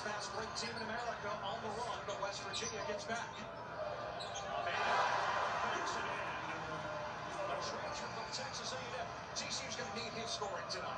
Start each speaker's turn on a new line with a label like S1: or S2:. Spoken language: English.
S1: This fast break team in America on the run, but West Virginia gets back. And it in. A transfer from Texas A&M. TCU's going to need his scoring tonight.